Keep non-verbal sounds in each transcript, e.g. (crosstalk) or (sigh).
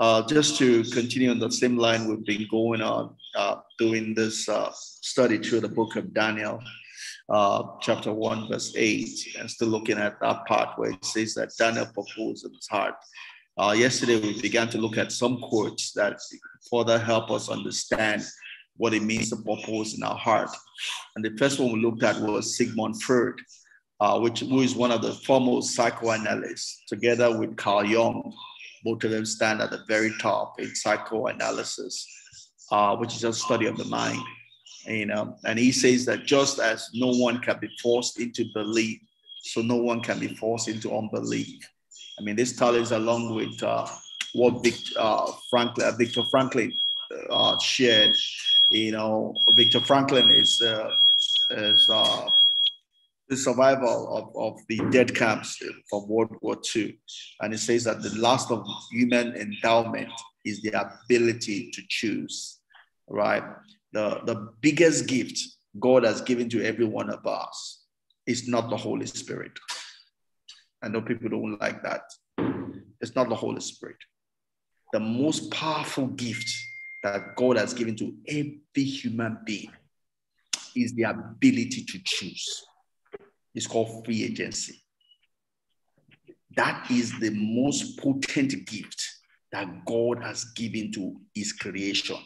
Uh, just to continue on the same line, we've been going on uh, doing this uh, study through the book of Daniel, uh, chapter 1, verse 8, and still looking at that part where it says that Daniel proposed in his heart. Uh, yesterday, we began to look at some quotes that further help us understand what it means to propose in our heart. And the first one we looked at was Sigmund Freud, uh, which who is one of the foremost psychoanalysts, together with Carl Jung. Both of them stand at the very top in psychoanalysis, uh, which is a study of the mind. You know, and he says that just as no one can be forced into belief, so no one can be forced into unbelief. I mean, this tallies along with uh, what Viktor, uh, Franklin, Viktor Franklin uh, shared you know, Viktor Franklin is, uh, is uh, the survival of, of the dead camps from World War II. And it says that the last of human endowment is the ability to choose, right? The, the biggest gift God has given to every one of us is not the Holy Spirit. I know people don't like that. It's not the Holy Spirit. The most powerful gift that God has given to every human being is the ability to choose. It's called free agency. That is the most potent gift that God has given to his creation.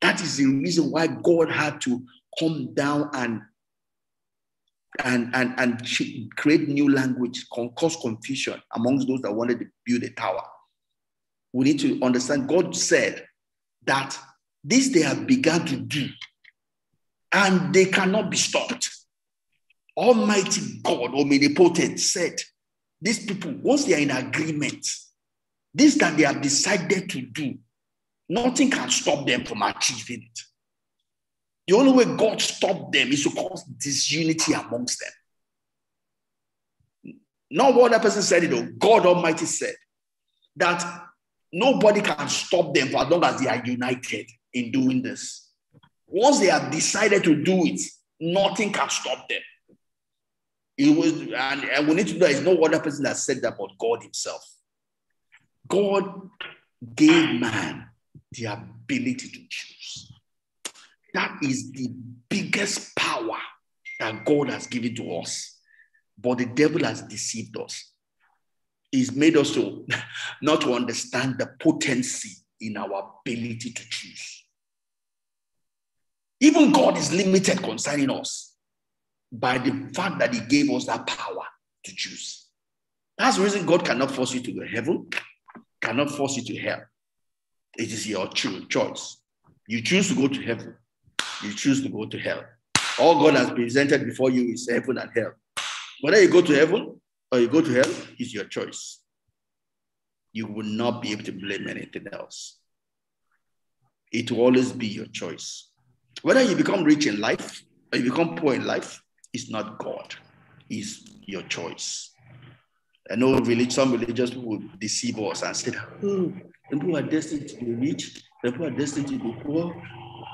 That is the reason why God had to come down and and, and, and create new language, cause confusion amongst those that wanted to build a tower. We need to understand God said, that this they have begun to do, and they cannot be stopped. Almighty God, omnipotent, said, These people, once they are in agreement, this that they have decided to do, nothing can stop them from achieving it. The only way God stopped them is to cause disunity amongst them. Not what that person said though. God Almighty said that Nobody can stop them for as long as they are united in doing this. Once they have decided to do it, nothing can stop them. It was, and, and we need to know there's no other person that said that but God Himself. God gave man the ability to choose. That is the biggest power that God has given to us. But the devil has deceived us. He's made us to (laughs) not to understand the potency in our ability to choose. Even God is limited concerning us by the fact that He gave us that power to choose. That's the reason God cannot force you to go to heaven, cannot force you to hell. It is your true choice. You choose to go to heaven, you choose to go to hell. All God has presented before you is heaven and hell. Whether you go to heaven or you go to hell is your choice. You will not be able to blame anything else. It will always be your choice. Whether you become rich in life or you become poor in life, it's not God, it's your choice. I know some religious people deceive us and say, oh, the people are destined to be rich, the people are destined to be poor.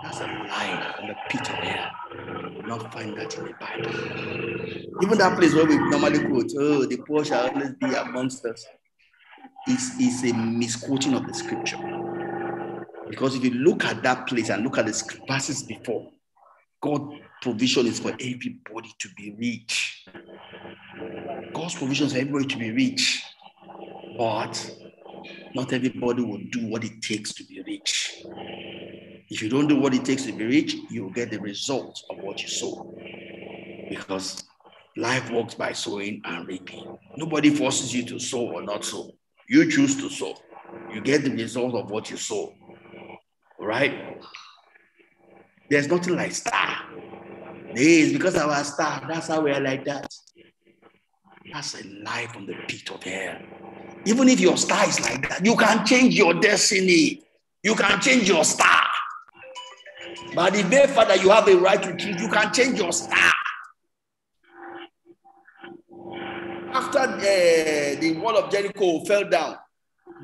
That's a lie from the pit of hell. You will not find that in the Bible. Even that place where we normally quote, oh, the poor shall always be amongst us, is, is a misquoting of the scripture. Because if you look at that place and look at the verses before, God provision is for everybody to be rich. God's provision is for everybody to be rich. But not everybody will do what it takes to be rich. If you don't do what it takes to be rich, you will get the result of what you sow. Because life works by sowing and reaping. Nobody forces you to sow or not sow. You choose to sow. You get the result of what you sow. Right? There's nothing like star. This because of our star. That's how we are like that. That's a lie on the pit of hell. Even if your star is like that, you can change your destiny. You can change your star. But the fact that you have a right to choose, you can change your star. After uh, the wall of Jericho fell down,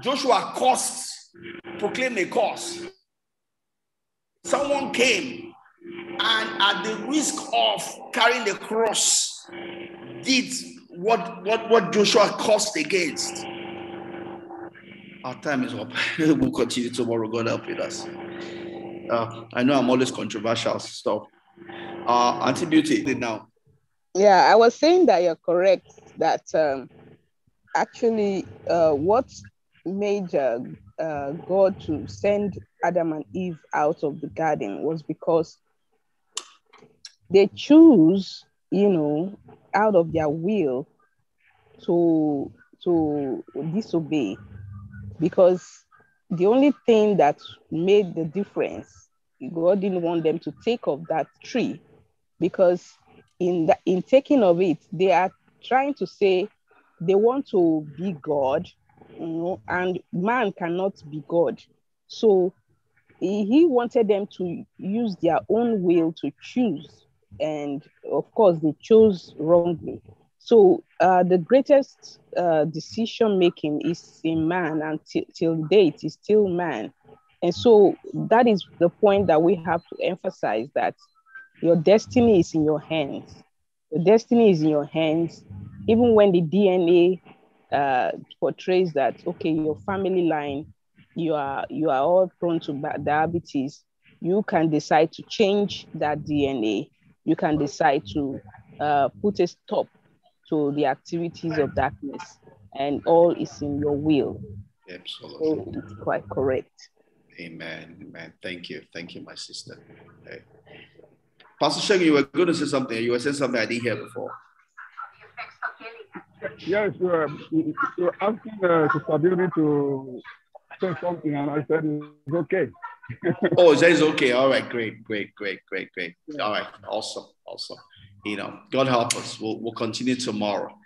Joshua cursed, proclaimed a curse. Someone came and, at the risk of carrying the cross, did what, what, what Joshua cursed against. Our time is up. (laughs) we'll continue tomorrow. God help with us. Uh, I know I'm always controversial stuff. Uh, Auntie Beauty, now. Yeah, I was saying that you're correct. That um, actually, uh, what made uh, uh, God to send Adam and Eve out of the garden was because they choose, you know, out of their will to to disobey. Because the only thing that made the difference god didn't want them to take of that tree. Because in the, in taking of it they are trying to say they want to be god you know and man cannot be god. So he, he wanted them to use their own will to choose and of course they chose wrongly so uh, the greatest uh, decision making is in man, and t- till date is still man. And so that is the point that we have to emphasize that your destiny is in your hands. Your destiny is in your hands, even when the DNA uh, portrays that okay, your family line, you are you are all prone to diabetes. You can decide to change that DNA. You can decide to uh, put a stop to the activities of darkness, and all is in your will. Absolutely. So it's quite correct. Amen. Amen. Thank you. Thank you, my sister. Okay. Pastor Sheng, you were going to say something. You were saying something I didn't hear before. Yes, uh, you're asking uh, Sister Beauty to say something, and I said it's okay. (laughs) oh, that is okay. All right, great, great, great, great, great. All right, awesome, awesome you know, God help us. We'll, we'll continue tomorrow.